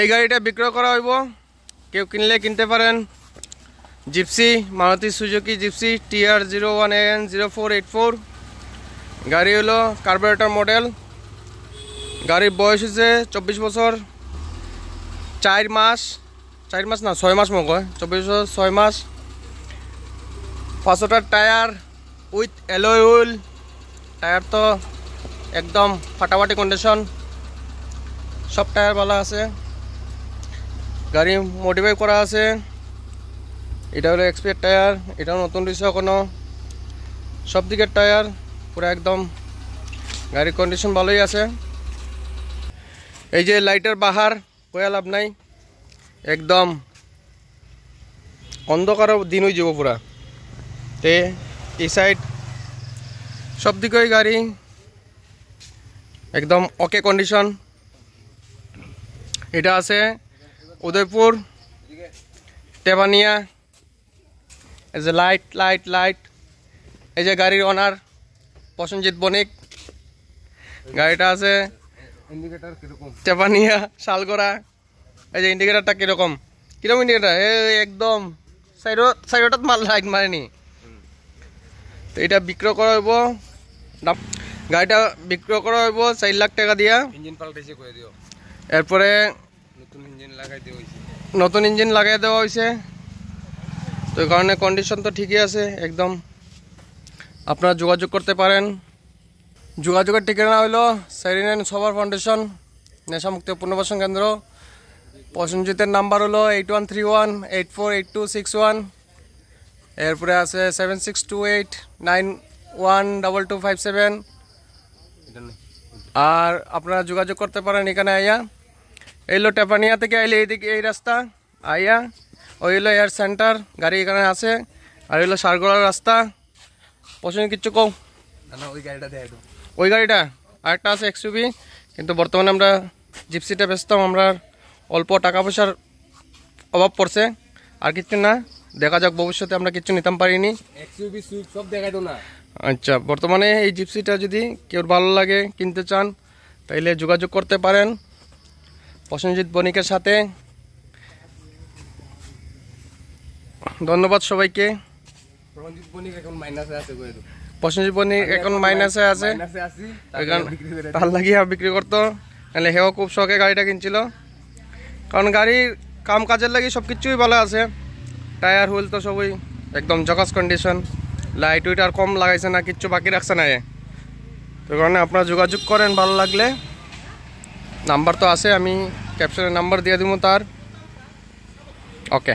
এই গাড়িটা বিক্রয় করা হইব। কেউ কিনলে কিনতে পারেন। Gypsy, Maruti Suzuki Gypsy, TR zero one N zero four eight four. গাড়ি হলো কার্বোরেটর মডেল। গাড়ির বয়স হচ্ছে চব্বিশ বছর। চার মাস চার মাস না, ছয় মাস মগ চব্বিশ বছর, ছয় মাস। পাঁচটার tyre with alloy wheel tyre তো একদম ফাটাফাটি কন্ডিশন সব টায়ার ভালো আছে। গাড়ি মডিফাই করা আছে। এটা হলো এক্সপিয়ার টায়ার এটাও নতুন রয়েছে এখনও। সব দিকের টায়ার পুরো একদম গাড়ির কন্ডিশন ভালোই আছে। এই যে লাইটের বাহার, কয়া লাভ নাই। একদম অন্ধকার দিন হয়ে যাব পুরা। তে এই সাইড সব দিকেই গাড়ি, একদম ওকে কন্ডিশন এটা আছে উদয়পুর টেবানিয়া এই যে লাইট লাইট লাইট এই যে গাড়ির ওনার প্রসেনজিৎ বণিক গাড়িটা আছে টেপানিয়া শালগড়া এই যে ইন্ডিকেটারটা কীরকম? কীরকম ইন্ডিকেটার এই একদম সাইডত সাইডত মাল লাইট মারেনি। তো এটা বিক্রয় করা হইব গাড়িটা বিক্রয় করা হইব চার লাখ টাকা দিয়া। ইঞ্জিন পাল্টাইছে করে দিও। এরপরে নতুন ইঞ্জিন লাগাই দেওয়া হয়েছে। তো এই কারণে কন্ডিশন তো ঠিকই আছে একদম। আপনারা যোগাযোগ করতে পারেন। যোগাযোগের ঠিকানা হলো সেরিনেন সবার ফাউন্ডেশন নেশামুক্ত পুনর্বাসন কেন্দ্র। প্রসেনজিতের নাম্বার হলো eight one three one eight four eight two six one এরপরে আছে seven six two eight nine one double two five seven আর আপনারা যোগাযোগ করতে পারেন এখানে আইয়া। এইলো টেপানিয়া থেকে আইলে এইদিকে এই রাস্তা আইয়া ওই হলো এয়ার সেন্টার গাড়ি এখানে আছে আর হলো সারগোড়ার রাস্তা। পছন্দ কিচ্ছু কও? না ওই গাড়িটা দেয় ওই গাড়িটা? আরেকটা আছে এক্সইউভি কিন্তু বর্তমানে আমরা জিপসিটা বেচতাম আমরা অল্প টাকা পয়সার অভাব পড়ছে আর কিছু না। দেখা যাক ভবিষ্যতে আমরা কিছু নিতাম পারিনি। সব দেখাই দাও না। আচ্ছা বর্তমানে এই জিপসিটা যদি কেউ ভালো লাগে কিনতে চান তাইলে যোগাযোগ করতে পারেন। প্রসেনজিৎ বণিকের সাথে। ধন্যবাদ সবাইকে। রঞ্জিত বণিক এখন মাইনাসে আছে করে দিও প্রসেনজিৎ বণিক এখন মাইনাসে আছে। তার লাগিয়ে বিক্রি করতো। নাহলে হেও খুব শখে গাড়িটা কিনছিল। কারণ গাড়ির কাম কাজের লাগি সব কিছুই ভালো আছে। টায়ার হুইল তো সবই একদম জকাস কন্ডিশন লাইট উইট আর কম লাগাইছে না কিচ্ছু বাকি রাখছে না এ। তো কারণে আপনারা যোগাযোগ করেন ভালো লাগলে। নাম্বার তো আছে আমি ক্যাপশনের নাম্বার দিয়ে দিব তার ওকে